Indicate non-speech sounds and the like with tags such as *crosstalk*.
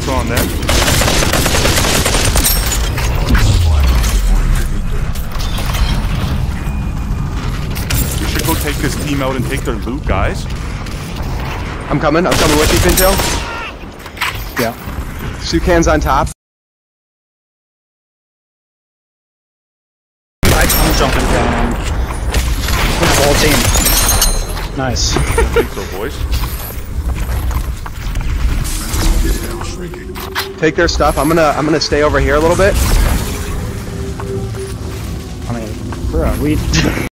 kicks on them. We should go take this team out and take their loot, guys. I'm coming. I'm coming with you, Pintail. Yeah. Sukan's on top. I, I'm jumping down. Whole team. Nice. I think so, boys. Take their stuff. I'm gonna I'm gonna stay over here a little bit. I mean, bro, we *laughs*